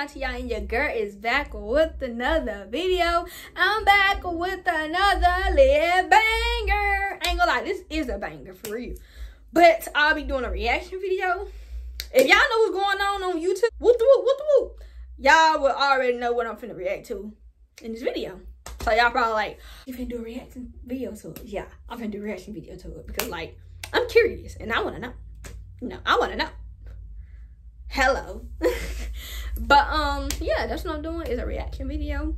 Y'all and your girl is back with another video. I'm back with another little banger. I ain't gonna lie, this is a banger for you. But I'll be doing a reaction video. If y'all know what's going on on YouTube, whoop the whoop, whoop the whoop, y'all will already know what I'm finna react to in this video. So y'all probably like, you finna do a reaction video to it? Yeah, I'm finna do a reaction video to it because like, I'm curious and I wanna know. No, I wanna know hello but um yeah that's what i'm doing is a reaction video.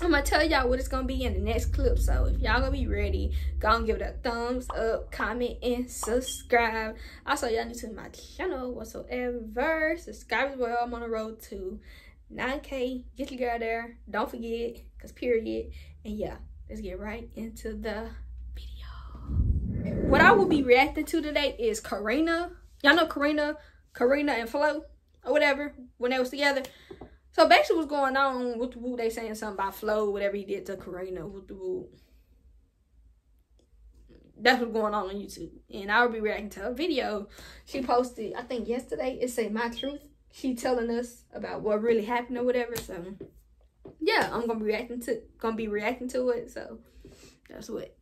I'm gonna tell y'all what it's gonna be in the next clip so if y'all gonna be ready go and give it a thumbs up comment and subscribe. Also y'all new to my channel whatsoever. Subscribe as well. I'm on the road to 9k get your girl there. Don't forget because period. And yeah let's get right into the video. What i will be reacting to today is Carena. Y'all know Carena? Carena and Flo or whatever when they was together. So basically what's going on with the woo, they saying something about Flo, whatever he did to Carena with the woo. That's what's going on on YouTube. And I'll be reacting to a video she posted, I think yesterday. It say My Truth. She telling us about what really happened or whatever. So yeah, I'm gonna be reacting to gonna be reacting to it. So that's what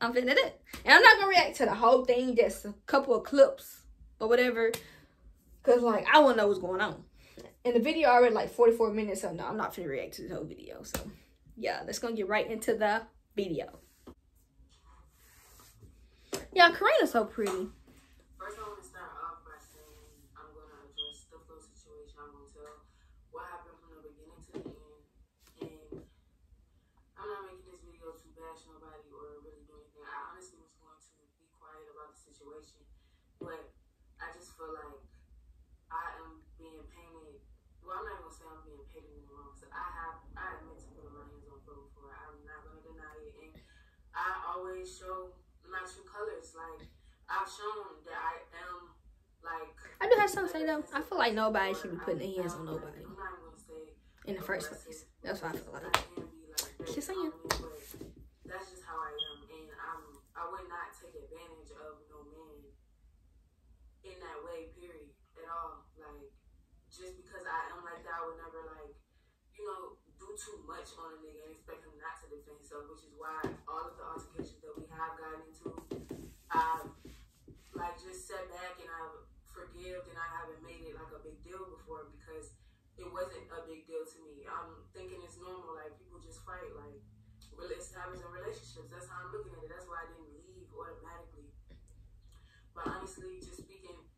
I'm finna do. And I'm not gonna react to the whole thing, just a couple of clips or whatever. Cause like I wanna know what's going on. And the video already like 44 minutes, so no, I'm not gonna react to the whole video. So yeah, let's gonna get right into the video. Yeah, Carena's so pretty. First, I want to start off by saying I'm going to address the Flo situation. I'm going to tell what happened from the beginning to the end. And I'm not making this video to bash nobody or really do anything. I honestly was going to be quiet about the situation, but I just feel like I am being painted. Well, I'm not gonna say I'm being the wrong. So I have, I admit to putting my hands on Phil before. I'm not gonna deny it, and I always show my true colors. Like I've shown that I am like. I do have something to say though. I feel like nobody should be putting their hands on nobody. In the first place, that's what I feel like. Just saying. That's just how I am, and I'm. I would not take advantage of no man in that way. Period at all. Just because I am like that, I would never like, you know, do too much on a nigga and expect him not to defend himself, which is why all of the altercations that we have gotten into, I've like just sat back and I've forgived and I haven't made it like a big deal before because it wasn't a big deal to me. I'm thinking it's normal, like people just fight, like it happens relationships. That's how I'm looking at it. That's why I didn't leave automatically. But honestly, just speaking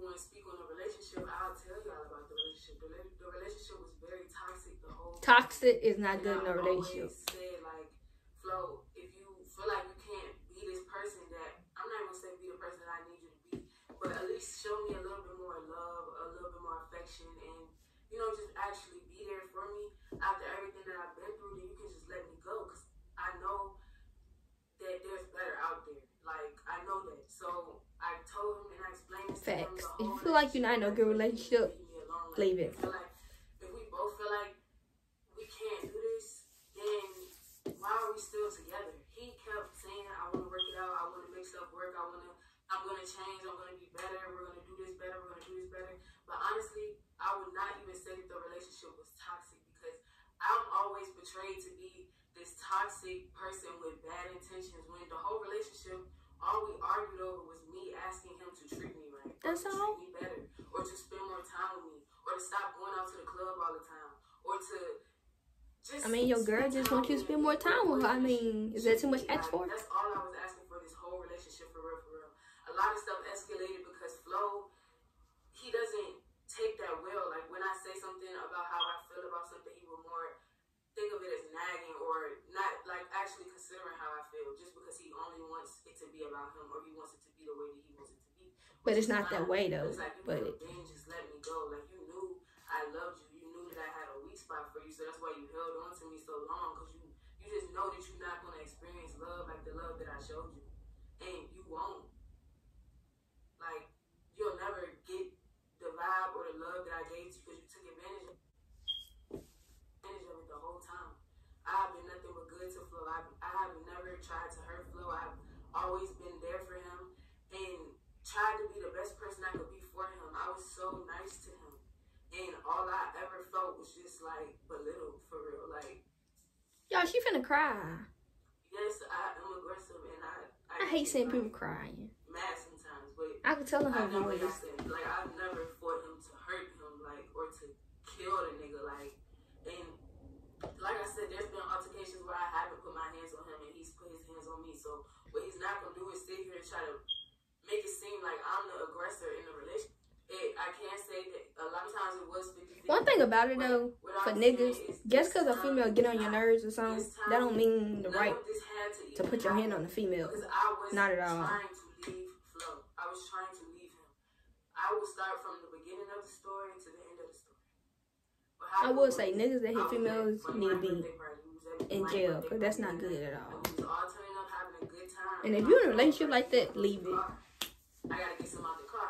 people want to speak on the relationship, I'll tell y'all about the relationship. The, the relationship was very toxic the whole Toxic is not good in a relationship. said, like, Flo, if you feel like you can't be this person that, I'm not even going to say be the person that I need you to be, but at least show me a little bit more love, a little bit more affection, and, you know, just actually be there for me after everything that I've been through, then you can just let me go. Because I know that there's better out there. Like, I know that. So, I told him and I explained If you feel like you're not in a good relationship, leave it. If we both feel like we can't do this, then why are we still together? He kept saying, I want to work it out. I want to make stuff work. I want to, I'm going to change. I'm going to be better. We're going to do this better. We're going to do this better. But honestly, I would not even say that the relationship was toxic because I'm always portrayed to be this toxic person with bad intentions when the whole relationship all we argued over was me asking him to treat me. That's all. Treat me better, or to spend more time with me, or to stop going out to the club all the time, or to just. I mean, your girl just wants you to spend more time with her. I mean, is that too much ask for? That's all I was asking for this whole relationship for real, for real. A lot of stuff escalated because Flo, he doesn't take that well. Like when I say something about how I feel about something, he will more think of it as nagging or not like actually considering how I feel just because he only wants it to be about him or he wants it to be the way that he wants it. But it's not that way though. It's like you but it, just let me go. Like you knew I loved you. You knew that I had a weak spot for you, so that's why you held on to me so long because you you just know that you're not gonna experience love like the love that I showed you, and you won't. Like you'll never get the vibe or the love that I gave to you because you took advantage of I've been nothing but good to Flo. I've, I have never tried to hurt Flo. I've always been there for him and tried to be the best person I could be for him. I was so nice all I felt was just like belittled for real. Like, Y'all, she finna cry. yes, I am aggressive and I. I hate seeing people crying. Mad sometimes, but I can tell in her I've never, like, I voice. said, like I've never fought him to hurt him, like or to kill the nigga, like. And like I said, there's been altercations where I haven't put my hands on him and he's put his hands on me. So what he's not gonna do is sit here and try to make it seem like I'm the aggressor in the relationship. I can't say that a lot of times it was 50 One thing about it though, for niggas, just because a female get on your nerves or something, that don't mean the right to put your hand on the female. Because I was Not at all. trying to leave Flo. I was trying to leave him. I will start from the beginning of the story to the end of the story. I would say niggas that hit females need to be birthday party. We was at in jail, because that's not good at all. We was all turning up, having a good time. And if you're in a relationship like, like that, leave it. I gotta get some out the car.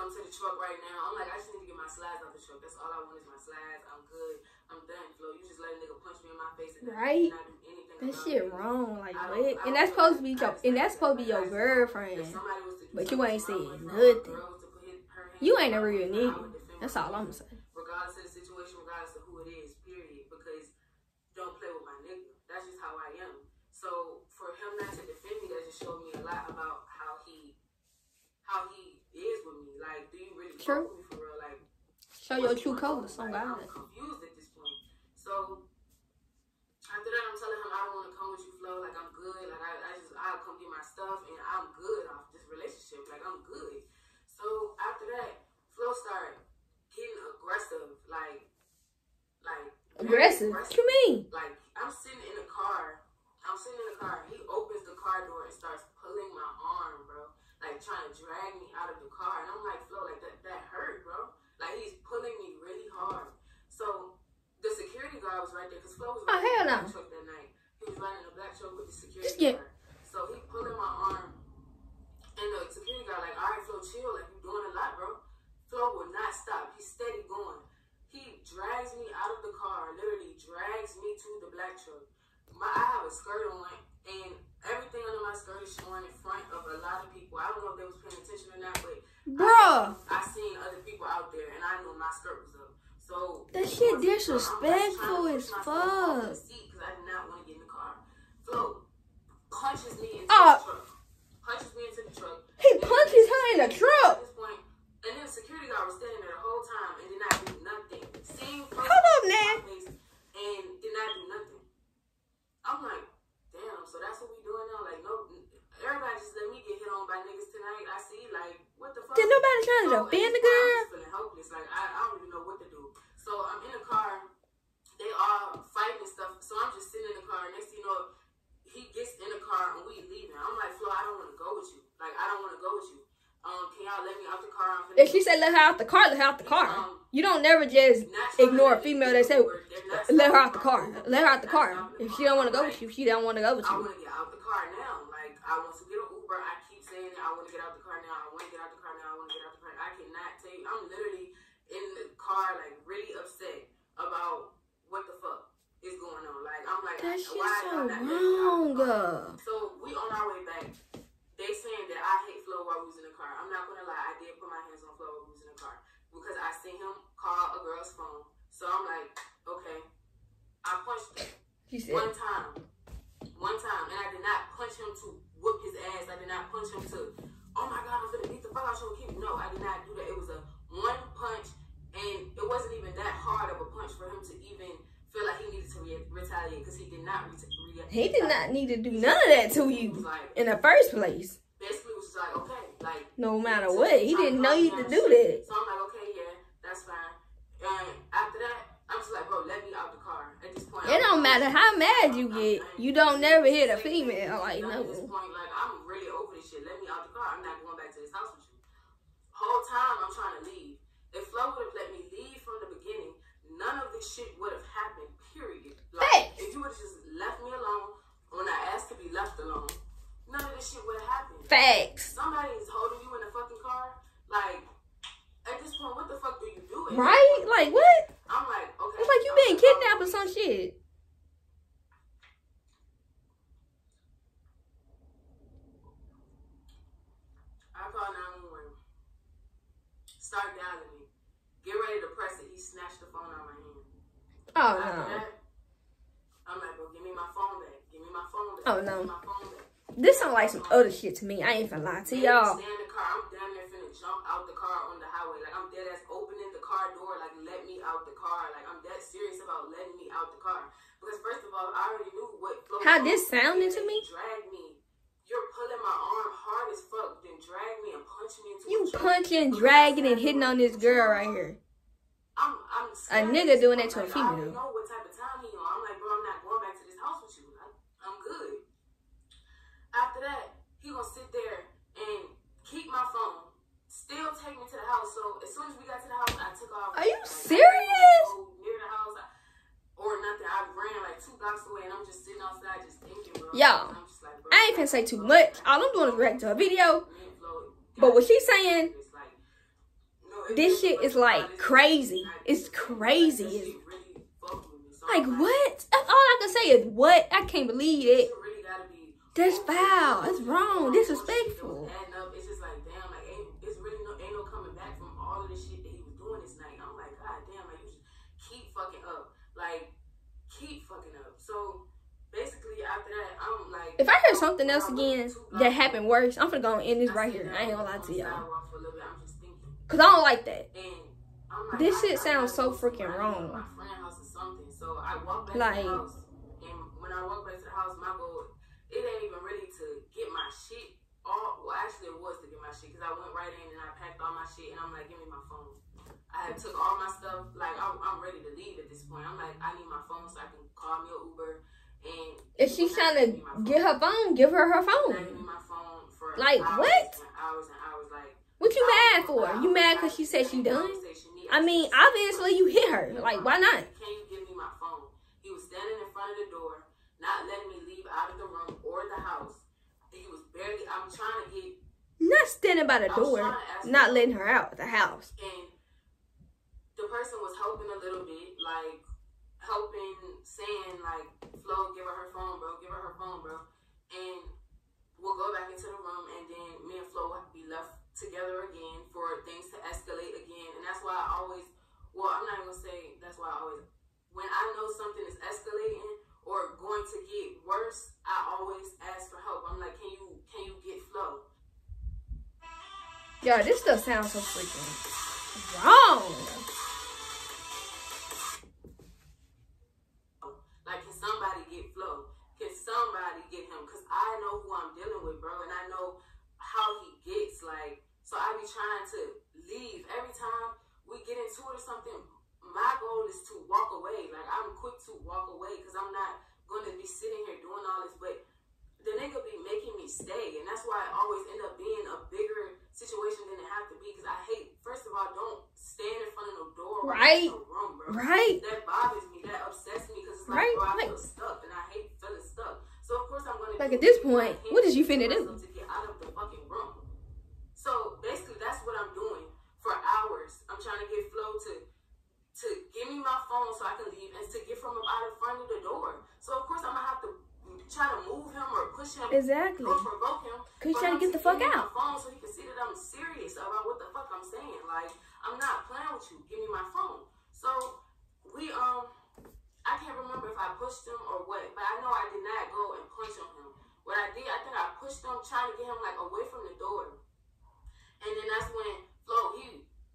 Come to the truck right now. I'm like, I just need to get my slides off the truck. That's all I want is my slides. I'm good. I'm done, Flo. You just let a nigga punch me in my face Right. not do anything That shit it. wrong. Like what? And that's supposed to be your and that's supposed to be your girlfriend. somebody was to do But you ain't saying nothing. girl was to put his- her hands You ain't a real nigga. That's all I'm saying. Regardless of the situation, regardless of who it is, period. Because don't play with my nigga. That's just how I am. So for him not to defend me, that just showed me a lot about how he how he me. Like, do you really True. me for real? Like Show your true colors on Like, God. I'm confused at this point. So after that, I'm telling him I don't want to come with you, Flo. Like I'm good. Like I, I just I'll come get my stuff and I'm good off this relationship. Like I'm good. So after that, Flo started getting aggressive. Like like very Aggressive. What you mean? Like I'm sitting in the car. I'm sitting in the car. He opens the car door and starts pulling my arm, bro. Like trying to drag me out of the car. And I'm like, Flo, like that that hurt, bro. Like he's pulling me really hard. So the security guard was right there because Flo was Oh, riding hell a no. black truck that night. He was riding a black truck with the security Just get- guard. So he pulling my arm, and the security guard like, all right, Flo, chill. Like you doing a lot, bro. Flo will not stop. He's steady going. He drags me out of the car. Literally drags me to the black truck. My I have a skirt on, and everything under my skirt is showing in front of a lot of people. I don't know if they was paying attention or not, but Bruh. I seen other people out there, and I knew my skirt was up. So That shit I'm like disrespectful as push myself off fuck. seat I did not want to get in the car. Flo punches me into Oh. the ah. truck. Punches me into the truck. He punches her in the At truck. this point, and then security guard was standing there the whole time and did not do nothing. Seeing Hold up, punch me in man. and did not do nothing. I'm like, damn. So that's what we doing now? Like, no, everybody just let me get hit on by niggas tonight. I see, like, what the fuck? Somebody trying to So, defend the girl. I'm just feeling helpless. Like I, I don't even know what to do. So I'm in the car. They all fighting and stuff. So I'm just sitting in the car. Next thing you know, he gets in the car and we leaving. I'm like, Flo, I don't want to go with you. Like I don't want to go with you. Um, can y'all let me out the car? If she said let her out the car, let her out the car. You don't never just ignore a female that say it work. They're not let her out the car. Let her out the car. If she don't want to go with you, she don't want to go with you. I want to get out the car now. Like I want to get an Uber. I keep saying that I want to get out the car now. I want to get out the car now. I want to get out the car. I cannot take. I'm literally in the car, like really upset about what the fuck is going on. Like I'm like, That shit's so y'all not letting me wrong. the car? uh. So we on our way back. They saying that I hate Flo while we was in the car. I'm not gonna lie, I did put my hands on Flo while we was in the car because I seen him call a girl's phone. So I'm like, okay. I punched him One time, one time, and I did not punch him to whoop his ass. I did not punch him to, oh my god, I'm gonna beat the fuck out your kid. No, I did not do that. It was a one punch, and it wasn't even that hard of a punch for him to even feel like he needed to re- retaliate because he did not re- re- he did not need to do none of that to you like, in the first place. basically was like, okay, like. No matter So what, he didn't to know you to do that. So I'm like, okay, yeah, that's fine. And after that, I'm just like, bro, let me out the car. At this point, It don't matter how mad you get, you don't never hit a female like this no. point, like I'm really over this shit. Let me out the car. I'm not going back to this house with you. Whole time I'm trying to leave. If Flo would have let me leave from the beginning, none of this shit would have happened. Period. Like Facts. if you would have just left me alone when I asked to be left alone, none of this shit would have happened. Facts. Somebody is holding you in a fucking car. Like at this point, what the fuck do you do? Right? Like what? I'm like, okay. It's like you I'm being gonna call kidnapped or the some shit. I call 911. Start dialing me. Get ready to press it. He snatched the phone out of my hand. Oh After no. that, I'm like, bro, give me my phone back. Give me my phone back. Oh, Give me no. my phone back. This sound like some other shit to me. I ain't gonna lie to y'all. Stay in the car. I'm damn near finna jump out the car on the highway. Like I'm dead ass opening the car door. Like let me out the Like serious about letting me out the car. Because first of all, I already knew what. How this sounded to me? Drag me. You're pulling my arm hard as fuck. Then drag me and punch me into You punching, dragging, and hitting on this girl right here. I'm, I'm A nigga doing that to a Like, I female. know what type of time he on. I'm like, bro, I'm not going back to this house with you. I'm good. After that, he gonna sit there and keep my phone, still take me to the house. So as soon as we got to the house, I took off. Are you Like, I didn't serious? go Near the house I- or nothing. I ran like two blocks away, and I'm just sitting outside, just thinking, bro. Just like, I ain't finna say too much. All I'm doing is react to a video. me and Flo But what she's saying, it's like, no, it this shit is like crazy. It's crazy. It's really fucked with me. So like what? That's all I can say is what? I can't believe it. shit really gotta be. That's foul. Um, it's wrong. Disrespectful. shit that was adding up. It's just like damn, like ain't, it's really no ain't no coming back from all of this shit that he was doing this night. I'm like, god damn, like you just keep fucking up, like keep fucking up. So basically after that, I'm like, If I hear something else again that happened worse, I'm finna go end this right here. I ain't gonna lie to y'all. Cause I don't like that. This shit sounds so freaking wrong. Like- when I walk back to the house, my goal it ain't even really to get my shit. All well, actually, it was to get my shit because I went right in and I packed all my shit, and I'm like, give me my phone. I took all my stuff. Like I'm, I'm ready to leave at this point. I'm like, I need my phone so I can call me an Uber. And If she's trying to give me my phone. get her phone, give her her Now give me phone. my phone for Like, what? and hours. Like What you mad for? You mad cause she said she done? I mean, obviously you hit her. Like, why not? Can you give me my phone? He was standing in front of the door, not letting me leave out of the room or the house. He was barely. I'm trying to get Not standing by the door, trying to ask not letting her out of the house. and the person was helping a little bit, like helping, saying like, "Flo, give her her phone, bro. Give her her phone, bro." And we'll go back into the room, and then me and Flo will be left together again for things to escalate again. And that's why I always, well, I'm not even gonna say that's why I always, when I know something is escalating or going to get worse, I always ask for help. I'm like, can you, can you get Flo? Yeah, this stuff sounds so freaking wrong. To walk away because I'm not going to be sitting here doing all this. But the nigga be making me stay, and that's why I always end up being a bigger situation than it have to be. Because I hate, first of all, don't stand in front of no door, right? Room, bro. Right. That bothers me. That upsets me because it's like, right. bro, I like, feel stuck, and I hate feeling stuck. So of course I'm gonna like at this point, what is you finna do? To get out of the fucking room. So basically, that's what I'm doing for hours. I'm trying to get Flo to to give me my phone so I can leave and to get from out in front of the door. So of course I'm gonna have to try to move him or push him exactly or provoke him. Cause you trying to get the fuck out. My phone so he can see that I'm serious about what the fuck I'm saying. Like I'm not playing with you. Give me my phone. So we um I can't remember if I pushed him or what, but I know I did not go and punch on him. What I did, I think I pushed him, trying to get him like away from the door. And then that's when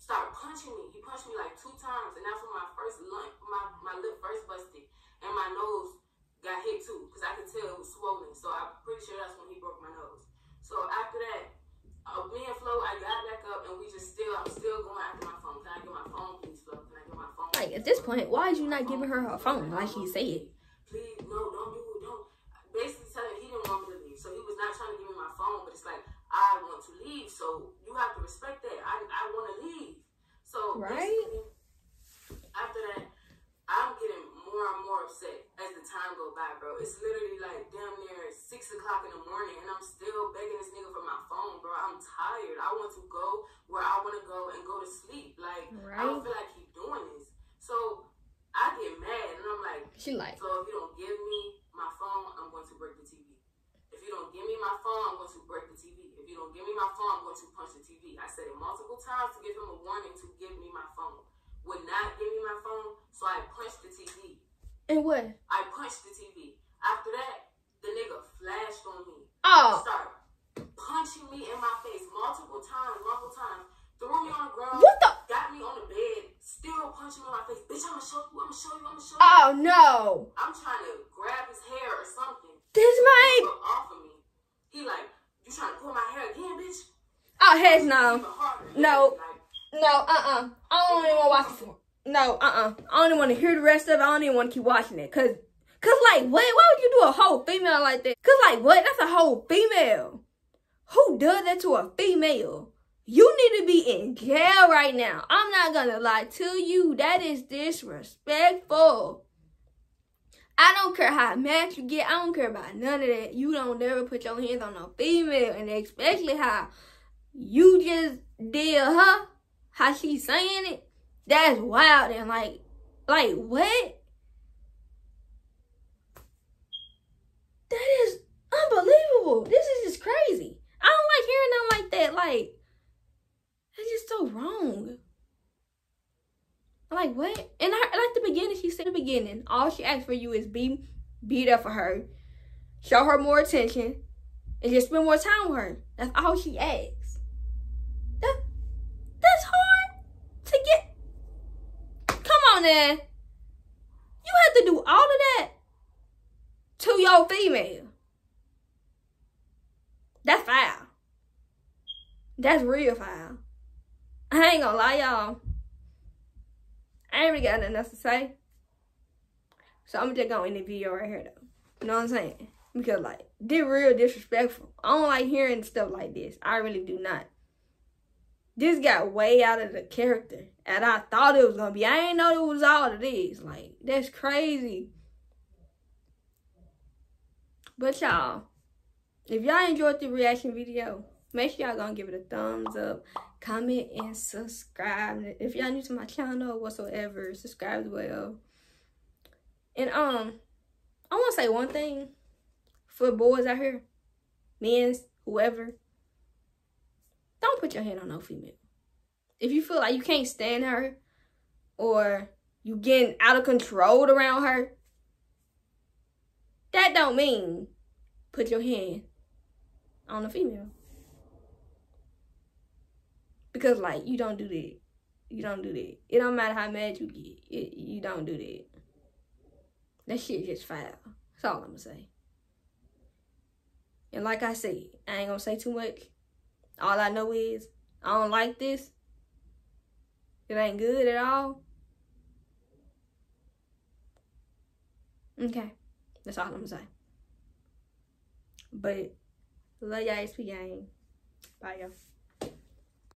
started punching me. He punched me like two times, and that's when my first lung, my my lip first busted, and my nose got hit too, because I could tell it was swollen. So I'm pretty sure that's when he broke my nose. So after that, uh, me and Flo, I got back up, and we just still, I'm still going after my phone. Can I get my phone, please, Flo? Can I get my phone? Like at this point, why is you not giving her her phone like she said? Please, no, don't do it, don't. Basically, telling him he didn't want me to leave, so he was not trying to give me my phone. But it's like I want to leave, so you have to respect that. I I want to leave. So right after that, I'm getting more and more upset as the time go by, bro. It's literally like damn near six o'clock in the morning, and I'm still begging this nigga for my phone, bro. I'm tired. I want to go where I want to go and go to sleep. Like right. I don't feel like keep doing this. So I get mad, and I'm like, she like, so if you don't give me my phone, I'm going to break the TV. If you don't give me my phone, I'm going to break the TV. You don't give me my phone, I'm going to punch the TV. I said it multiple times to give him a warning to give me my phone. Would not give me my phone, so I punched the TV. And what? I punched the TV. After that, the nigga flashed on me. Oh. Start punching me in my face multiple times, multiple times. Threw me on the ground. What the? Got me on the bed. Still punching me in my face. Bitch, I'm gonna show you. I'm gonna show you. I'm gonna show you. Oh no. I'm trying to grab his hair or something. This might. Off of me. He like, you trying to pull my hair again, bitch? Oh heck no. No. No, uh-uh. I don't even want to watch it. No, uh-uh. I don't even want to hear the rest of it. I don't even want to keep watching it. Cause, cause like, what? Why would you do a whole female like that? Cause like, what? That's a whole female. Who does that to a female? You need to be in jail right now. I'm not gonna lie to you. That is disrespectful. I don't care how mad you get. I don't care about none of that. You don't never put your hands on a female. And especially how you just did her. How she saying it. That's wild. And like, like what? That is unbelievable. This is just crazy. I don't like hearing nothing like that. Like, that's just so wrong. Like what? And I, like the beginning, she said the beginning, all she asked for you is be be there for her, show her more attention, and just spend more time with her. That's all she asks. That that's hard to get. Come on, now. You have to do all of that to your female. That's foul. That's real foul. I ain't gonna lie, y'all. I ain't really got nothing else to say. So I'm just gonna end the video right here though. You know what I'm saying? Because like, they're real disrespectful. I don't like hearing stuff like this. I really do not. This got way out of the character. And I thought it was gonna be. I ain't know it was all of this. Like, that's crazy. But y'all, if y'all enjoyed the reaction video, make sure y'all gonna give it a thumbs up, comment, and subscribe. If y'all new to my channel whatsoever, subscribe as well. And um, I want to say one thing for boys out here, men's, whoever. Don't put your hand on no female. If you feel like you can't stand her, or you getting out of control around her, that don't mean put your hand on a female. Because like you don't do that. You don't do that. It don't matter how mad you get. It, you don't do that. That shit just foul. That's all I'm gonna say. And like I said, I ain't gonna say too much. All I know is I don't like this. It ain't good at all. Okay. That's all I'm gonna say. But love y'all SP gang. Bye y'all.